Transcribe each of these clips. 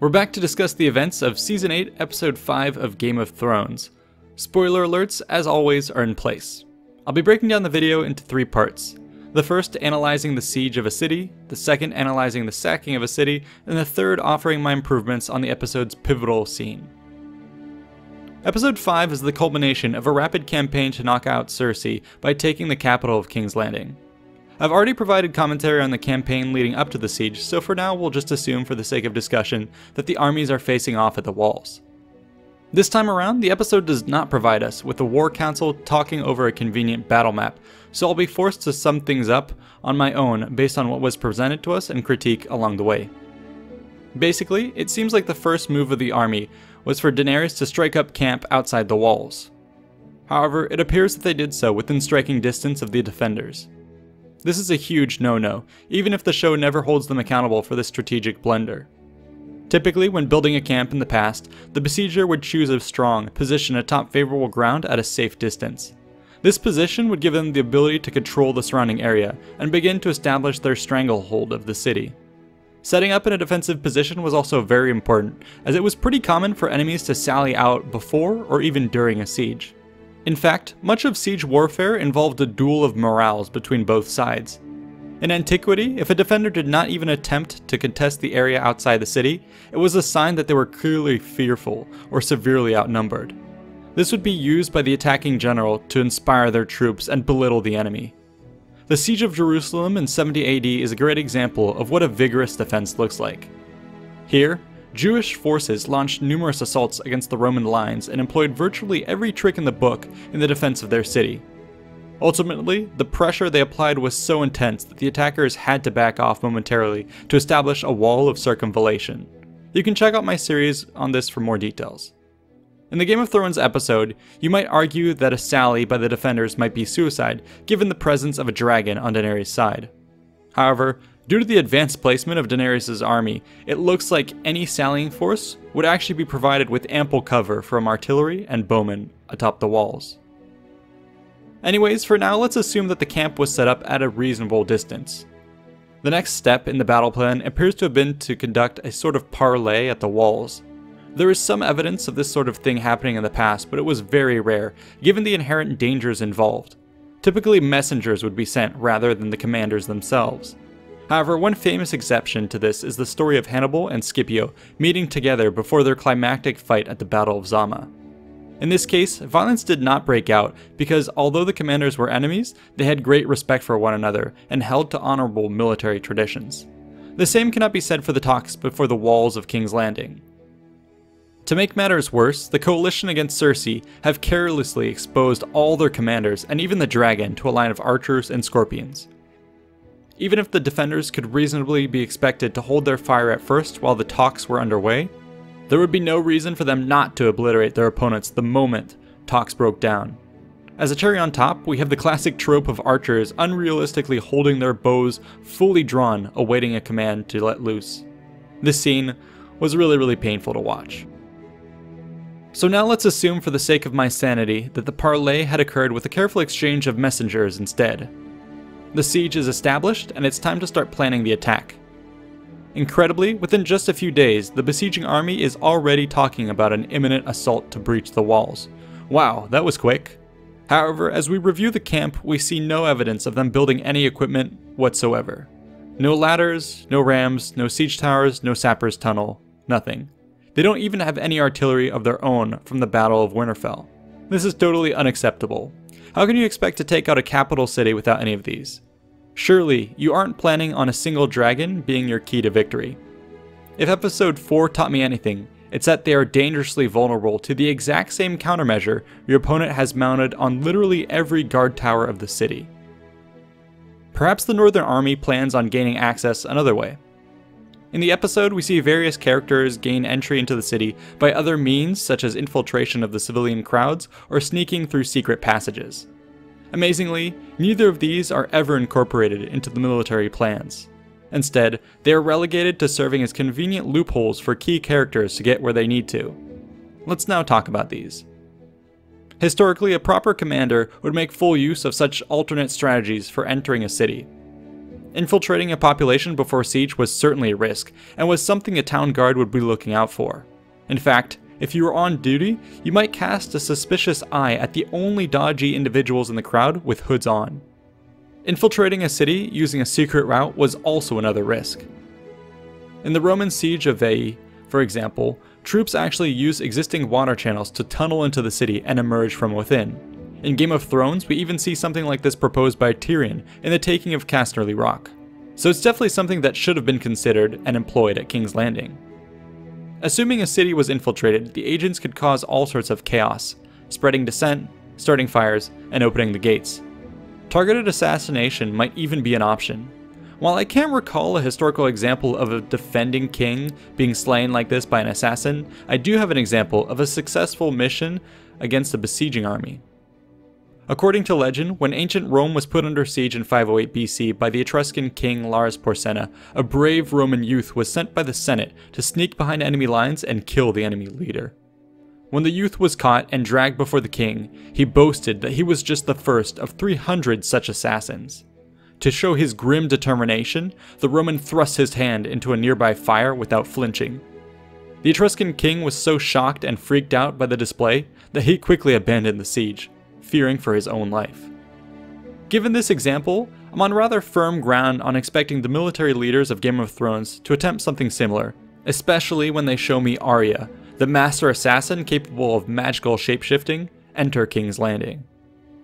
We're back to discuss the events of Season 8, Episode 5 of Game of Thrones. Spoiler alerts, as always, are in place. I'll be breaking down the video into three parts. The first analyzing the siege of a city, the second analyzing the sacking of a city, and the third offering my improvements on the episode's pivotal scene. Episode 5 is the culmination of a rapid campaign to knock out Cersei by taking the capital of King's Landing. I've already provided commentary on the campaign leading up to the siege, so for now we'll just assume for the sake of discussion that the armies are facing off at the walls. This time around, the episode does not provide us with the War Council talking over a convenient battle map, so I'll be forced to sum things up on my own based on what was presented to us and critique along the way. Basically, it seems like the first move of the army was for Daenerys to strike up camp outside the walls. However, it appears that they did so within striking distance of the defenders. This is a huge no-no, even if the show never holds them accountable for this strategic blunder. Typically, when building a camp in the past, the besieger would choose a strong position atop favorable ground at a safe distance. This position would give them the ability to control the surrounding area and begin to establish their stranglehold of the city. Setting up in a defensive position was also very important, as it was pretty common for enemies to sally out before or even during a siege. In fact, much of siege warfare involved a duel of morals between both sides. In antiquity, if a defender did not even attempt to contest the area outside the city, it was a sign that they were clearly fearful or severely outnumbered. This would be used by the attacking general to inspire their troops and belittle the enemy. The Siege of Jerusalem in 70 AD is a great example of what a vigorous defense looks like. Here, Jewish forces launched numerous assaults against the Roman lines and employed virtually every trick in the book in the defense of their city. Ultimately, the pressure they applied was so intense that the attackers had to back off momentarily to establish a wall of circumvallation. You can check out my series on this for more details. In the Game of Thrones episode, you might argue that a sally by the defenders might be suicide, given the presence of a dragon on Daenerys' side. However, Due to the advanced placement of Daenerys' army, it looks like any sallying force would actually be provided with ample cover from artillery and bowmen atop the walls. Anyways, for now let's assume that the camp was set up at a reasonable distance. The next step in the battle plan appears to have been to conduct a sort of parley at the walls. There is some evidence of this sort of thing happening in the past, but it was very rare, given the inherent dangers involved. Typically messengers would be sent rather than the commanders themselves. However, one famous exception to this is the story of Hannibal and Scipio meeting together before their climactic fight at the Battle of Zama. In this case, violence did not break out because although the commanders were enemies, they had great respect for one another and held to honorable military traditions. The same cannot be said for the talks before the walls of King's Landing. To make matters worse, the coalition against Cersei have carelessly exposed all their commanders and even the dragon to a line of archers and scorpions. Even if the defenders could reasonably be expected to hold their fire at first while the talks were underway, there would be no reason for them not to obliterate their opponents the moment talks broke down. As a cherry on top, we have the classic trope of archers unrealistically holding their bows fully drawn, awaiting a command to let loose. This scene was really, really painful to watch. So now let's assume for the sake of my sanity that the parley had occurred with a careful exchange of messengers instead. The siege is established, and it's time to start planning the attack. Incredibly, within just a few days, the besieging army is already talking about an imminent assault to breach the walls. Wow, that was quick. However, as we review the camp, we see no evidence of them building any equipment whatsoever. No ladders, no rams, no siege towers, no sapper's tunnel, nothing. They don't even have any artillery of their own from the Battle of Winterfell. This is totally unacceptable. How can you expect to take out a capital city without any of these? Surely, you aren't planning on a single dragon being your key to victory. If episode 4 taught me anything, it's that they are dangerously vulnerable to the exact same countermeasure your opponent has mounted on literally every guard tower of the city. Perhaps the Northern Army plans on gaining access another way. In the episode, we see various characters gain entry into the city by other means such as infiltration of the civilian crowds or sneaking through secret passages. Amazingly, neither of these are ever incorporated into the military plans. Instead, they are relegated to serving as convenient loopholes for key characters to get where they need to. Let's now talk about these. Historically, a proper commander would make full use of such alternate strategies for entering a city. Infiltrating a population before siege was certainly a risk, and was something a town guard would be looking out for. In fact, if you were on duty, you might cast a suspicious eye at the only dodgy individuals in the crowd with hoods on. Infiltrating a city using a secret route was also another risk. In the Roman siege of Veii, for example, troops actually used existing water channels to tunnel into the city and emerge from within. In Game of Thrones, we even see something like this proposed by Tyrion in the taking of Casterly Rock. So it's definitely something that should have been considered and employed at King's Landing. Assuming a city was infiltrated, the agents could cause all sorts of chaos, spreading dissent, starting fires, and opening the gates. Targeted assassination might even be an option. While I can't recall a historical example of a defending king being slain like this by an assassin, I do have an example of a successful mission against a besieging army. According to legend, when ancient Rome was put under siege in 508 BC by the Etruscan king Lars Porsena, a brave Roman youth was sent by the Senate to sneak behind enemy lines and kill the enemy leader. When the youth was caught and dragged before the king, he boasted that he was just the first of 300 such assassins. To show his grim determination, the Roman thrust his hand into a nearby fire without flinching. The Etruscan king was so shocked and freaked out by the display that he quickly abandoned the siege fearing for his own life. Given this example, I'm on rather firm ground on expecting the military leaders of Game of Thrones to attempt something similar, especially when they show me Arya, the master assassin capable of magical shapeshifting, enter King's Landing.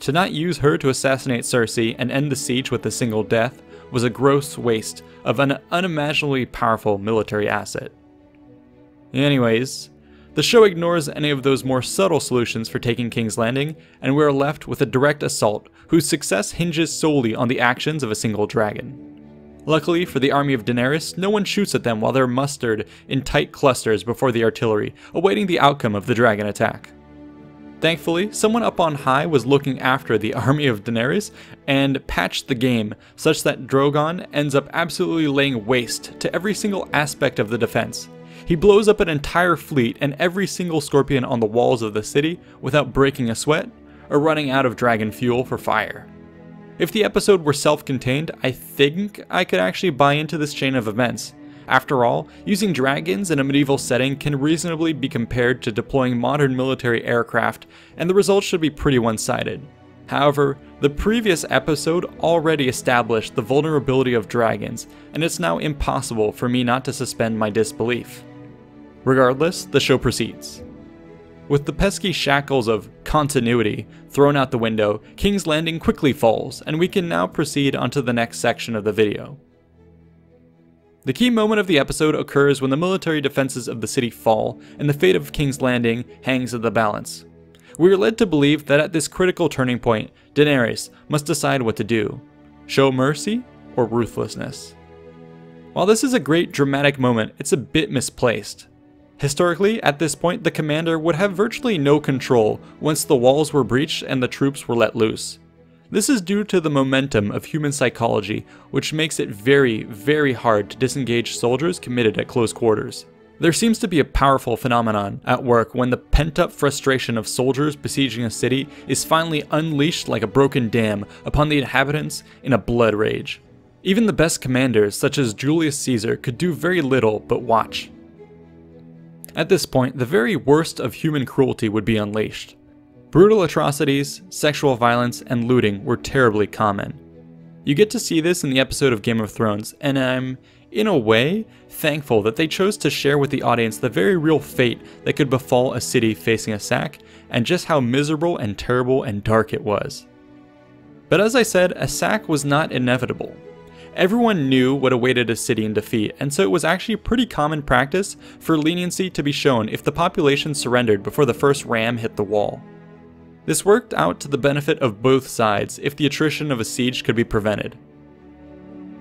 To not use her to assassinate Cersei and end the siege with a single death was a gross waste of an unimaginably powerful military asset. Anyways, the show ignores any of those more subtle solutions for taking King's Landing, and we are left with a direct assault whose success hinges solely on the actions of a single dragon. Luckily for the army of Daenerys, no one shoots at them while they're mustered in tight clusters before the artillery, awaiting the outcome of the dragon attack. Thankfully, someone up on high was looking after the army of Daenerys and patched the game such that Drogon ends up absolutely laying waste to every single aspect of the defense, he blows up an entire fleet and every single scorpion on the walls of the city without breaking a sweat or running out of dragon fuel for fire. If the episode were self contained, I think I could actually buy into this chain of events. After all, using dragons in a medieval setting can reasonably be compared to deploying modern military aircraft, and the results should be pretty one sided. However, the previous episode already established the vulnerability of dragons, and it's now impossible for me not to suspend my disbelief. Regardless, the show proceeds. With the pesky shackles of continuity thrown out the window, King's Landing quickly falls, and we can now proceed onto the next section of the video. The key moment of the episode occurs when the military defenses of the city fall, and the fate of King's Landing hangs in the balance. We are led to believe that at this critical turning point, Daenerys must decide what to do show mercy or ruthlessness. While this is a great dramatic moment, it's a bit misplaced. Historically, at this point, the commander would have virtually no control once the walls were breached and the troops were let loose. This is due to the momentum of human psychology, which makes it very, very hard to disengage soldiers committed at close quarters. There seems to be a powerful phenomenon at work when the pent up frustration of soldiers besieging a city is finally unleashed like a broken dam upon the inhabitants in a blood rage. Even the best commanders, such as Julius Caesar, could do very little but watch. At this point, the very worst of human cruelty would be unleashed. Brutal atrocities, sexual violence, and looting were terribly common. You get to see this in the episode of Game of Thrones, and I'm, in a way, thankful that they chose to share with the audience the very real fate that could befall a city facing a sack, and just how miserable and terrible and dark it was. But as I said, a sack was not inevitable. Everyone knew what awaited a city in defeat, and so it was actually pretty common practice for leniency to be shown if the population surrendered before the first ram hit the wall. This worked out to the benefit of both sides if the attrition of a siege could be prevented.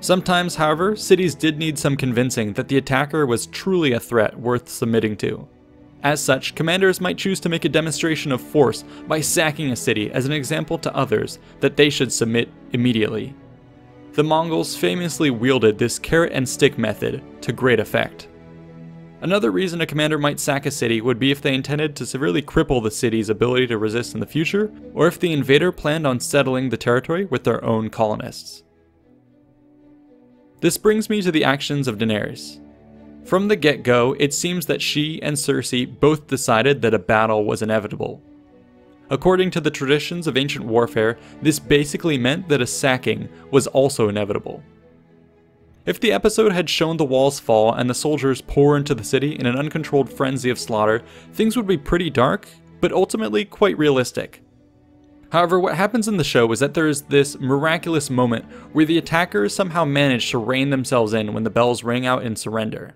Sometimes, however, cities did need some convincing that the attacker was truly a threat worth submitting to. As such, commanders might choose to make a demonstration of force by sacking a city as an example to others that they should submit immediately. The Mongols famously wielded this carrot and stick method to great effect. Another reason a commander might sack a city would be if they intended to severely cripple the city's ability to resist in the future, or if the invader planned on settling the territory with their own colonists. This brings me to the actions of Daenerys. From the get go, it seems that she and Cersei both decided that a battle was inevitable. According to the traditions of ancient warfare, this basically meant that a sacking was also inevitable. If the episode had shown the walls fall and the soldiers pour into the city in an uncontrolled frenzy of slaughter, things would be pretty dark, but ultimately quite realistic. However, what happens in the show is that there is this miraculous moment where the attackers somehow manage to rein themselves in when the bells ring out in surrender.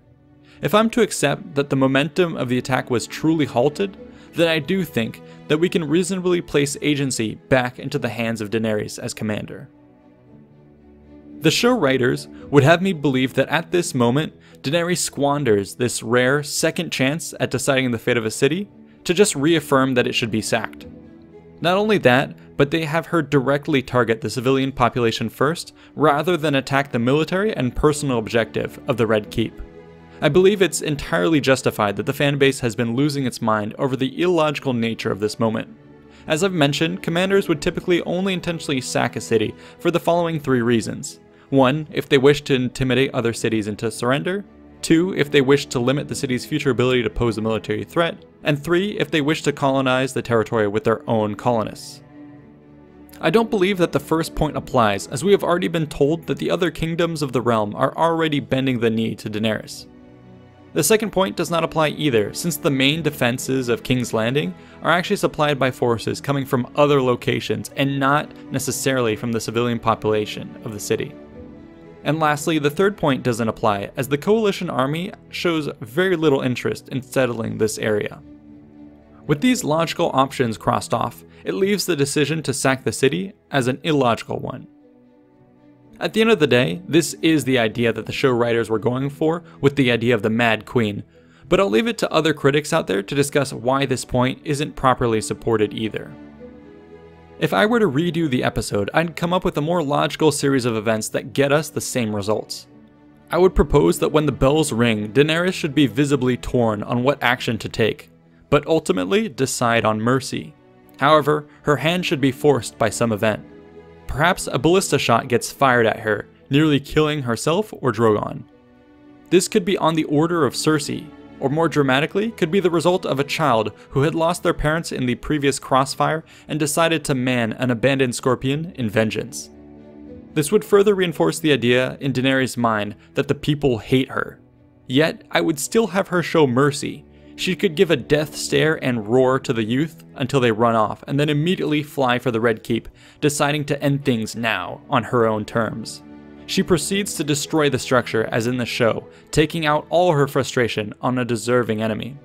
If I'm to accept that the momentum of the attack was truly halted, then I do think that we can reasonably place agency back into the hands of Daenerys as commander. The show writers would have me believe that at this moment, Daenerys squanders this rare second chance at deciding the fate of a city to just reaffirm that it should be sacked. Not only that, but they have her directly target the civilian population first, rather than attack the military and personal objective of the Red Keep. I believe it's entirely justified that the fanbase has been losing its mind over the illogical nature of this moment. As I've mentioned, commanders would typically only intentionally sack a city for the following three reasons. 1. If they wish to intimidate other cities into surrender. 2. If they wish to limit the city's future ability to pose a military threat. And 3. If they wish to colonize the territory with their own colonists. I don't believe that the first point applies, as we have already been told that the other kingdoms of the realm are already bending the knee to Daenerys. The second point does not apply either, since the main defenses of King's Landing are actually supplied by forces coming from other locations and not necessarily from the civilian population of the city. And lastly, the third point doesn't apply, as the Coalition army shows very little interest in settling this area. With these logical options crossed off, it leaves the decision to sack the city as an illogical one. At the end of the day, this is the idea that the show writers were going for with the idea of the Mad Queen, but I'll leave it to other critics out there to discuss why this point isn't properly supported either. If I were to redo the episode, I'd come up with a more logical series of events that get us the same results. I would propose that when the bells ring, Daenerys should be visibly torn on what action to take, but ultimately decide on mercy. However, her hand should be forced by some event. Perhaps a ballista shot gets fired at her, nearly killing herself or Drogon. This could be on the order of Cersei, or more dramatically, could be the result of a child who had lost their parents in the previous crossfire and decided to man an abandoned scorpion in vengeance. This would further reinforce the idea in Daenerys' mind that the people hate her. Yet, I would still have her show mercy, she could give a death stare and roar to the youth until they run off, and then immediately fly for the Red Keep, deciding to end things now on her own terms. She proceeds to destroy the structure as in the show, taking out all her frustration on a deserving enemy.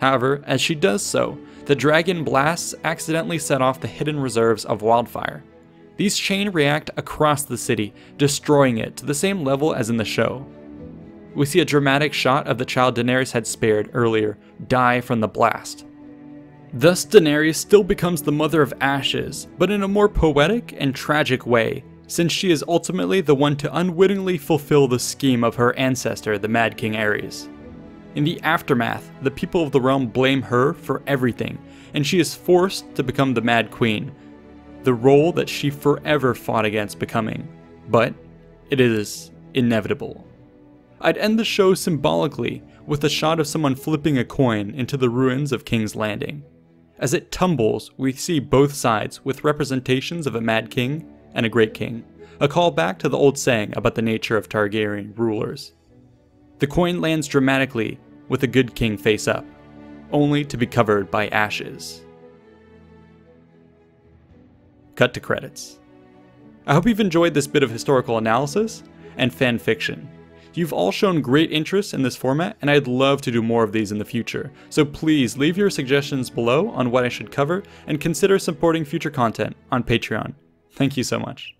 However, as she does so, the dragon blasts accidentally set off the hidden reserves of wildfire. These chain react across the city, destroying it to the same level as in the show, we see a dramatic shot of the child Daenerys had spared earlier die from the blast. Thus, Daenerys still becomes the mother of ashes, but in a more poetic and tragic way, since she is ultimately the one to unwittingly fulfill the scheme of her ancestor, the Mad King Aerys. In the aftermath, the people of the realm blame her for everything, and she is forced to become the Mad Queen, the role that she forever fought against becoming. But it is inevitable. I'd end the show symbolically with a shot of someone flipping a coin into the ruins of King's Landing. As it tumbles, we see both sides with representations of a mad king and a great king, a call back to the old saying about the nature of Targaryen rulers. The coin lands dramatically with a good king face up, only to be covered by ashes. Cut to credits. I hope you've enjoyed this bit of historical analysis and fan fiction. You've all shown great interest in this format, and I'd love to do more of these in the future. So please leave your suggestions below on what I should cover, and consider supporting future content on Patreon. Thank you so much.